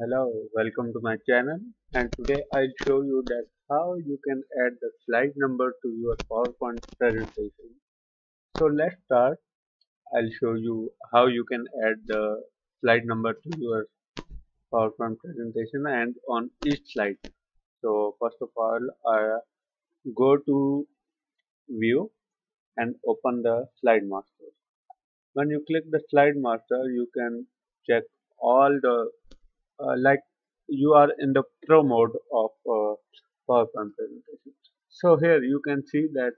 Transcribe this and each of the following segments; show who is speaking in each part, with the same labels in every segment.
Speaker 1: Hello, welcome to my channel and today I'll show you that how you can add the slide number to your PowerPoint presentation. So let's start. I'll show you how you can add the slide number to your PowerPoint presentation and on each slide. So first of all, uh, go to view and open the slide master. When you click the slide master, you can check all the like you are in the pro mode of uh, PowerPoint presentation. So here you can see that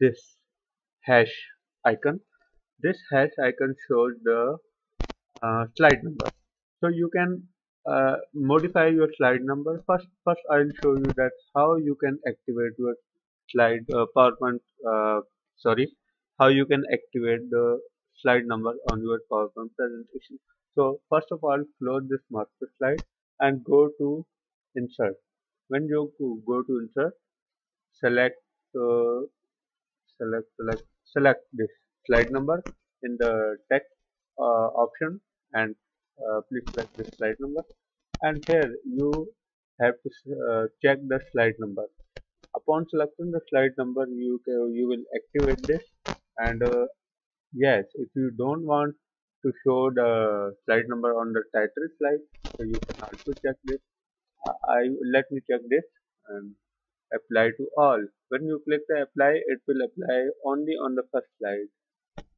Speaker 1: this hash icon, this hash icon shows the uh, slide number. So you can uh, modify your slide number. First, first I'll show you that how you can activate your slide uh, PowerPoint. Uh, sorry, how you can activate the slide number on your PowerPoint presentation. So first of all, close this master slide and go to insert. When you go to insert, select uh, select select select this slide number in the text uh, option and uh, please select this slide number and here you have to uh, check the slide number upon selecting the slide number you you will activate this and uh, yes if you don't want to show the slide number on the title slide. So you can also check this. I let me check this and apply to all. When you click the apply it will apply only on the first slide.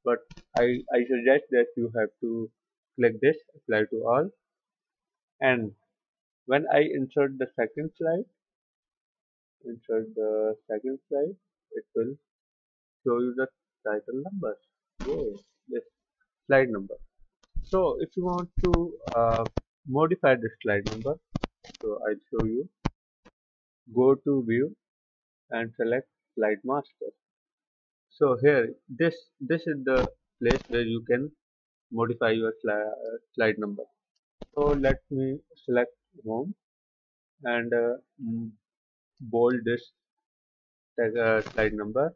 Speaker 1: But I, I suggest that you have to click this apply to all. And when I insert the second slide insert the second slide it will show you the title numbers. Yay, this slide number. So if you want to uh, modify the slide number so I'll show you. Go to view and select slide master. So here this this is the place where you can modify your sli uh, slide number. So let me select home and uh, mm, bold this uh, slide number.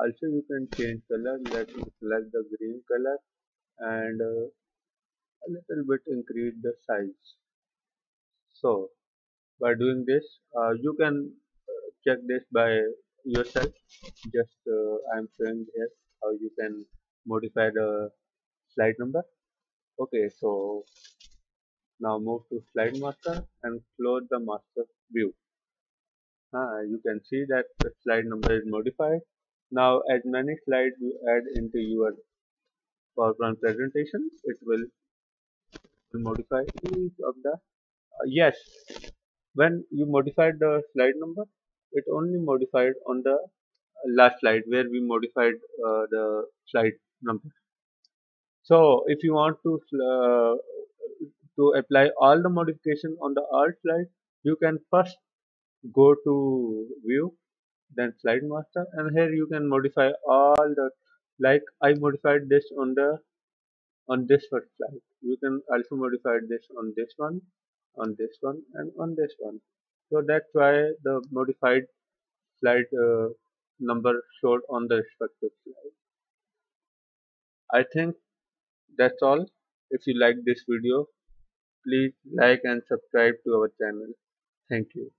Speaker 1: Also you can change color. Let me select the green color and uh, a little bit increase the size. So by doing this uh, you can uh, check this by yourself. Just uh, I'm showing here how you can modify the slide number. Okay so now move to slide master and close the master view. Uh, you can see that the slide number is modified. Now as many slides you add into your PowerPoint presentation. It will modify each of the uh, yes. When you modified the slide number it only modified on the last slide where we modified uh, the slide number. So if you want to uh, to apply all the modification on the all slide you can first go to view then slide master and here you can modify all the like I modified this on the on this first slide. You can also modify this on this one on this one and on this one. So that's why the modified slide uh, number showed on the respective slide. I think that's all. If you like this video please like and subscribe to our channel. Thank you